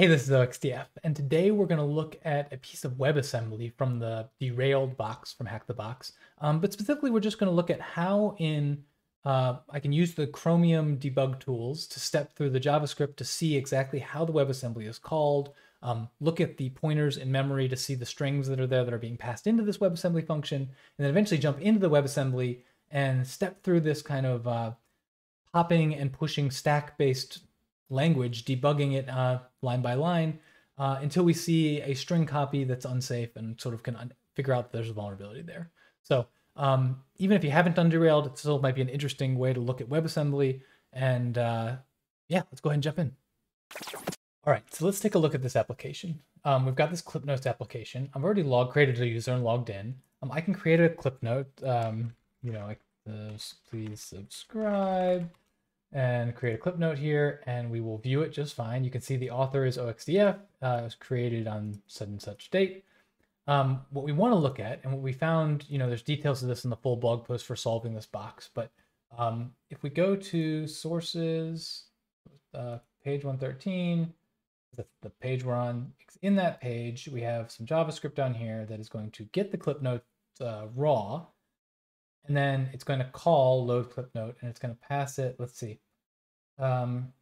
Hey, this is 0xdf, and today we're going to look at a piece of WebAssembly from the derailed box from Hack the Box. Um, but specifically, we're just going to look at how in uh, I can use the Chromium debug tools to step through the JavaScript to see exactly how the WebAssembly is called, um, look at the pointers in memory to see the strings that are there that are being passed into this WebAssembly function, and then eventually jump into the WebAssembly and step through this kind of uh, popping and pushing stack-based language, debugging it uh, line by line uh, until we see a string copy that's unsafe and sort of can figure out there's a vulnerability there. So um, even if you haven't done derailed, it still might be an interesting way to look at WebAssembly. And uh, yeah, let's go ahead and jump in. All right, so let's take a look at this application. Um, we've got this clip notes application. I've already log created a user and logged in. Um, I can create a clip note, um, you know, like this, please subscribe and create a clip note here and we will view it just fine. You can see the author is 0xdf, uh, it was created on such and such date. Um, what we want to look at and what we found, you know, there's details of this in the full blog post for solving this box, but um, if we go to sources, uh, page 113, the, the page we're on, in that page, we have some JavaScript down here that is going to get the clip note uh, raw and then it's going to call load clip note and it's going to pass it. Let's see. Um,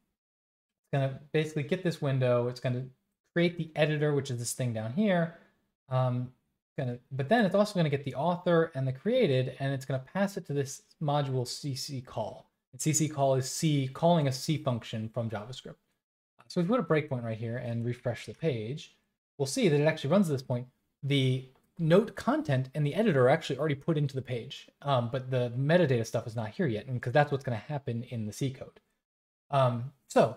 it's going to basically get this window. It's going to create the editor, which is this thing down here. Um, gonna, but then it's also going to get the author and the created, and it's going to pass it to this module CC call. And CC call is C calling a C function from JavaScript. So if we put a breakpoint right here and refresh the page, we'll see that it actually runs to this point. The note content and the editor are actually already put into the page, um, but the metadata stuff is not here yet, because that's what's going to happen in the C code. Um, so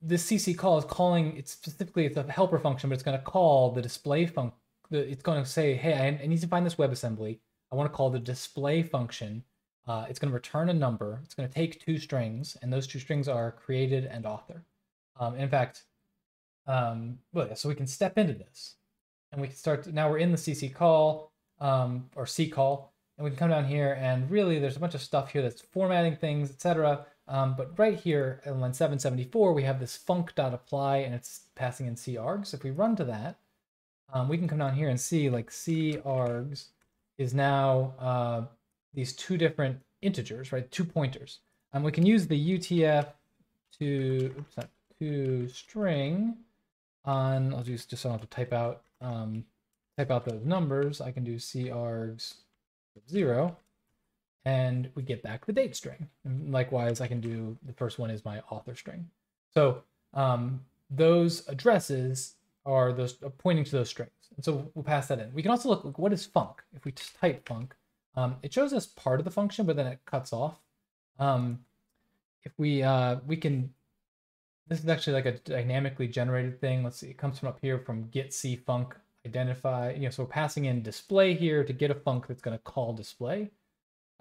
this CC call is calling, it's specifically, it's a helper function, but it's going to call the display function. It's going to say, hey, I, I, need to find this WebAssembly. I want to call the display function. Uh, it's going to return a number. It's going to take two strings, and those two strings are created and author. Um, in fact, um, well, so we can step into this and we can start, to, now we're in the CC call um, or C call, and we can come down here and really there's a bunch of stuff here that's formatting things, etc. Um, but right here in line 774, we have this func.apply and it's passing in C args. If we run to that, um, we can come down here and see like C args is now uh, these two different integers, right? Two pointers. And we can use the UTF to, oops, not, to string on, I'll just, just don't have to type out um, type out those numbers, I can do cargs zero, and we get back the date string. And likewise, I can do the first one is my author string. So um, those addresses are those are pointing to those strings. And so we'll pass that in. We can also look, look what is func? If we type func, um, it shows us part of the function, but then it cuts off. Um, if we uh, we can this is actually like a dynamically generated thing. Let's see, it comes from up here from get c identify. You know, so we're passing in display here to get a func that's going to call display.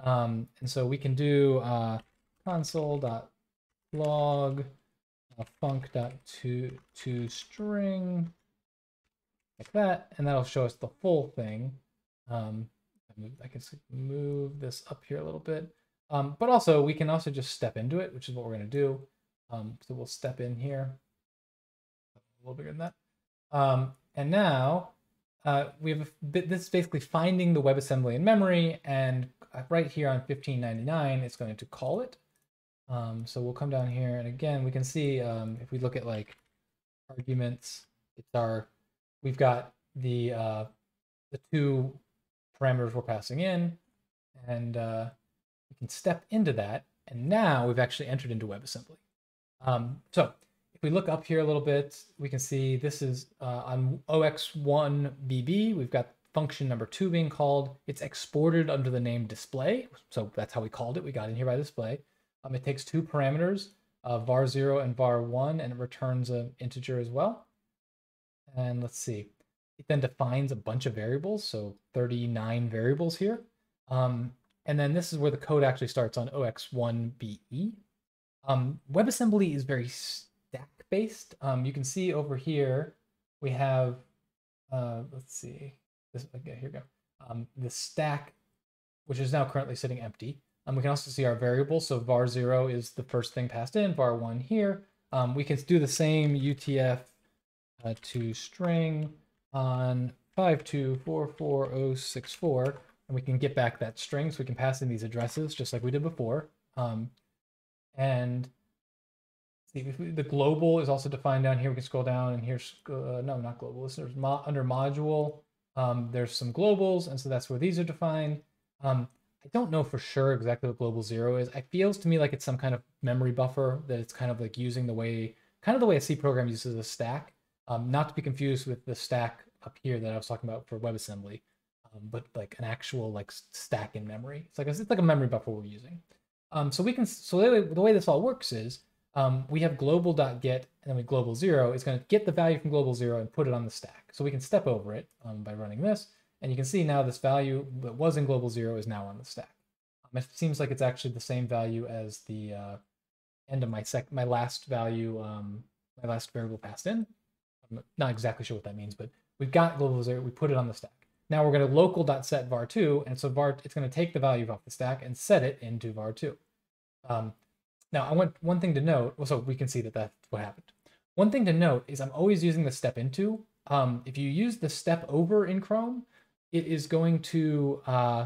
Um, and so we can do uh, console.log uh, func.to to string like that, and that'll show us the full thing. Um, I can move this up here a little bit. Um, but also we can also just step into it, which is what we're going to do. Um, so we'll step in here a little bigger than that. Um, and now uh, we have a this is basically finding the WebAssembly in memory and right here on 1599, it's going to call it. Um, so we'll come down here and again, we can see um, if we look at like arguments, it's our, we've got the, uh, the two parameters we're passing in and uh, we can step into that. And now we've actually entered into WebAssembly. Um, so if we look up here a little bit, we can see this is uh, on OX1BB. We've got function number two being called. It's exported under the name display. So that's how we called it. We got in here by display. Um, it takes two parameters, uh, var0 and var1, and it returns an integer as well. And let's see. It then defines a bunch of variables, so 39 variables here. Um, and then this is where the code actually starts on OX1BE. Um, WebAssembly is very stack based. Um, you can see over here we have, uh, let's see, this okay, here we go. Um, the stack, which is now currently sitting empty. Um, we can also see our variables. So var0 is the first thing passed in, var1 here. um, we can do the same UTF uh, to string on 5244064, and we can get back that string, so we can pass in these addresses just like we did before. Um, and see, the global is also defined down here. We can scroll down, and here's uh, no, not global. There's mo under module. Um, there's some globals, and so that's where these are defined. Um, I don't know for sure exactly what global zero is. It feels to me like it's some kind of memory buffer that it's kind of like using the way, kind of the way a C program uses a stack. Um, not to be confused with the stack up here that I was talking about for WebAssembly, um, but like an actual like stack in memory. It's like it's like a memory buffer we're using. Um, so we can so the way, the way this all works is um, we have global.get and then we global zero is going to get the value from global zero and put it on the stack. So we can step over it um, by running this. And you can see now this value that was in global zero is now on the stack. Um, it seems like it's actually the same value as the uh, end of my sec my last value, um, my last variable passed in. I'm not exactly sure what that means, but we've got global zero, we put it on the stack. Now we're going to local.set var2, and so var it's going to take the value off the stack and set it into var2. Um, now I want one thing to note, well, so we can see that that's what happened. One thing to note is I'm always using the step into. Um, if you use the step over in Chrome, it is going to uh,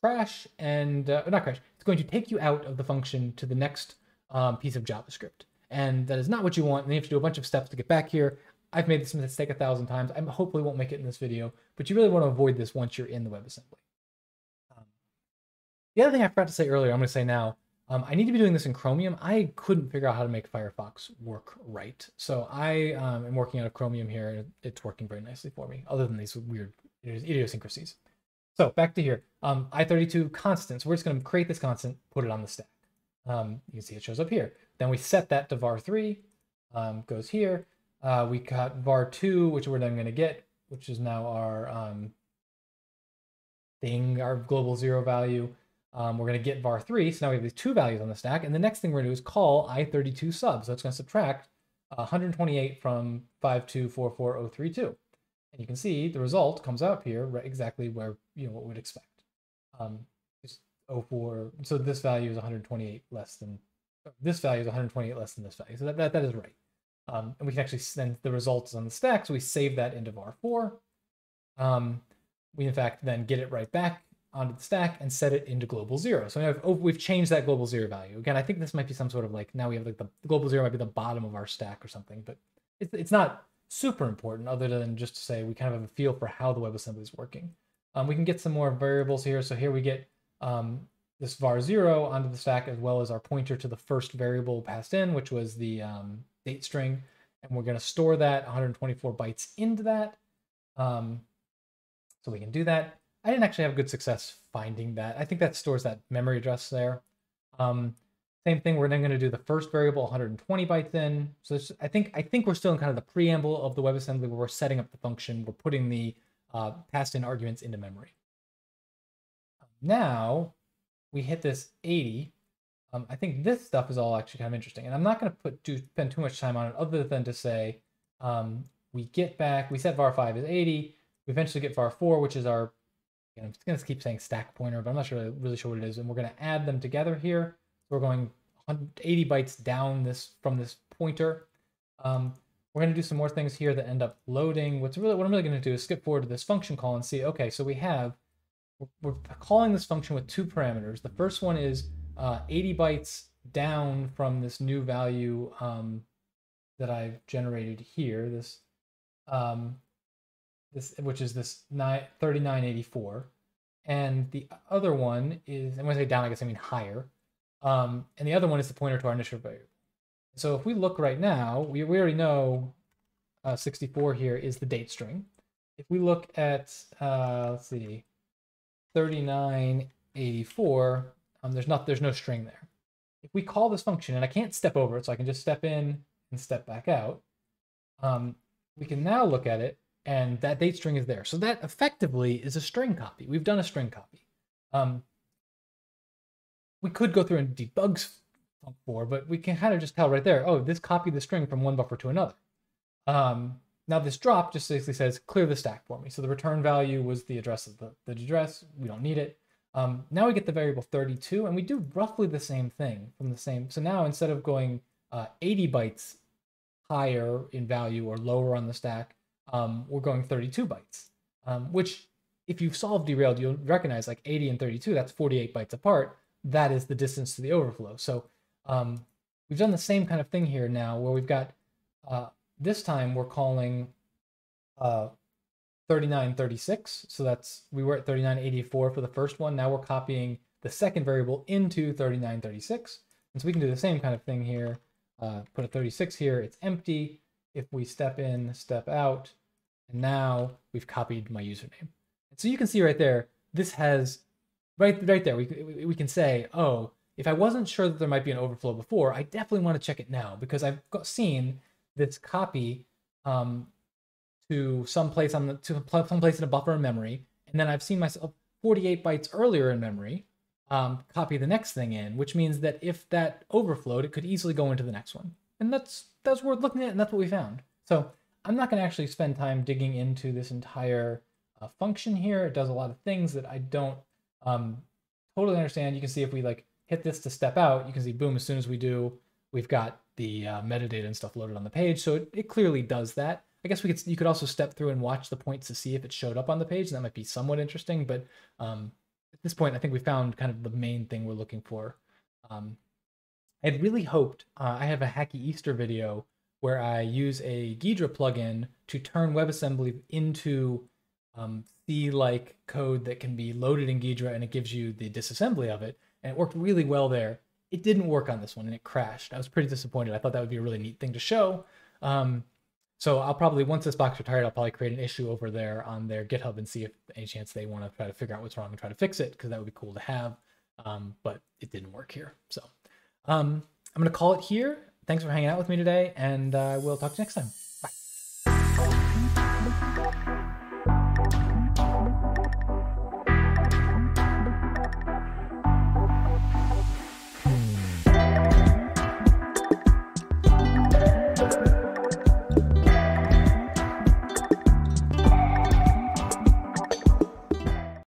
crash and uh, not crash. It's going to take you out of the function to the next um, piece of JavaScript, and that is not what you want. And you have to do a bunch of steps to get back here. I've made this mistake a thousand times. I hopefully won't make it in this video, but you really want to avoid this once you're in the WebAssembly. Um, the other thing I forgot to say earlier, I'm going to say now. Um, I need to be doing this in Chromium. I couldn't figure out how to make Firefox work right. So I um, am working out of Chromium here. And it's working very nicely for me, other than these weird idiosyncrasies. So back to here, um, I32 constants. We're just going to create this constant, put it on the stack. Um, you can see it shows up here. Then we set that to var3, um, goes here. Uh, we got var2, which we're then going to get, which is now our um, thing, our global zero value. Um, we're going to get var3, so now we have these two values on the stack. And the next thing we're going to do is call i32 sub. So it's going to subtract 128 from 5244032. And you can see the result comes out here right exactly where you know what we'd expect. Um, just 04, so this value is 128 less than this value is 128 less than this value. So that, that, that is right. Um, and we can actually send the results on the stack. So we save that into var4. Um, we in fact then get it right back onto the stack and set it into global zero. So we've, oh, we've changed that global zero value. Again, I think this might be some sort of like, now we have like the, the global zero might be the bottom of our stack or something, but it's, it's not super important other than just to say we kind of have a feel for how the WebAssembly is working. Um, we can get some more variables here. So here we get um, this var0 onto the stack as well as our pointer to the first variable passed in, which was the um, date string. And we're going to store that 124 bytes into that. Um, so we can do that. I didn't actually have good success finding that. I think that stores that memory address there. Um, same thing, we're then going to do the first variable 120 bytes in. So this, I think I think we're still in kind of the preamble of the WebAssembly where we're setting up the function, we're putting the uh, passed in arguments into memory. Now we hit this 80. Um, I think this stuff is all actually kind of interesting, and I'm not going to put do, spend too much time on it other than to say um, we get back, we set var5 as 80. We eventually get var4, which is our, I'm just going to keep saying stack pointer, but I'm not sure really sure what it is, and we're going to add them together here we're going 80 bytes down this from this pointer. Um, we're going to do some more things here that end up loading. What's really what I'm really going to do is skip forward to this function call and see. Okay, so we have we're, calling this function with two parameters. The first one is uh, 80 bytes down from this new value um, that I've generated here. This um, this which is this 3984, and the other one is and when I say down, I guess I mean higher. Um, and the other one is the pointer to our initial value So if we look right now, we, we already know uh, 64 here is the date string. If we look at, uh, let's see, 3984, um, there's not there's no string there. If we call this function, and I can't step over it, so I can just step in and step back out, um, we can now look at it, and that date string is there. So that effectively is a string copy. We've done a string copy. Um, we could go through and debug func4, but we can kind of just tell right there, oh, this copied the string from one buffer to another. Um, now this drop just basically says clear the stack for me. So the return value was the address of the, the address. We don't need it. Um, now we get the variable 32 and we do roughly the same thing from the same. So now instead of going uh, 80 bytes higher in value or lower on the stack, um, we're going 32 bytes, um, which if you've solved derailed, you'll recognize like 80 and 32, that's 48 bytes apart. That is the distance to the overflow. So um, we've done the same kind of thing here now where we've got, uh, this time we're calling uh, 3936. So that's, we were at 3984 for the first one. Now we're copying the second variable into 3936. And so we can do the same kind of thing here. Uh, put a 36 here, it's empty. If we step in, step out, and now we've copied my username. And so you can see right there, this has, right, right there, we, we can say, oh, if I wasn't sure that there might be an overflow before, I definitely want to check it now because I've got, seen this copy um, to some place on the to some place in a buffer in memory, and then I've seen myself 48 bytes earlier in memory, um, copy the next thing in, which means that if that overflowed, it could easily go into the next one. And that's that's worth looking at, and that's what we found. So I'm not going to actually spend time digging into this entire uh, function here. It does a lot of things that I don't um, totally understand. You can see if we like hit this to step out, you can see boom, as soon as we do, we've got the uh, metadata and stuff loaded on the page. So it, it clearly does that. I guess we could you could also step through and watch the points to see if it showed up on the page. And that might be somewhat interesting, but um, at this point, I think we found kind of the main thing we're looking for. Um, I had really hoped, uh, I have a Hacky Easter video where I use a Ghidra plugin to turn WebAssembly into um, C-like code that can be loaded in Ghidra and it gives you the disassembly of it. And it worked really well there. It didn't work on this one and it crashed. I was pretty disappointed. I thought that would be a really neat thing to show. Um, so I'll probably, once this box retired, I'll probably create an issue over there on their GitHub and see if any chance they want to try to figure out what's wrong and try to fix it, because that would be cool to have. Um, but it didn't work here. So um, I'm going to call it here. Thanks for hanging out with me today, and uh, we'll talk to you next time.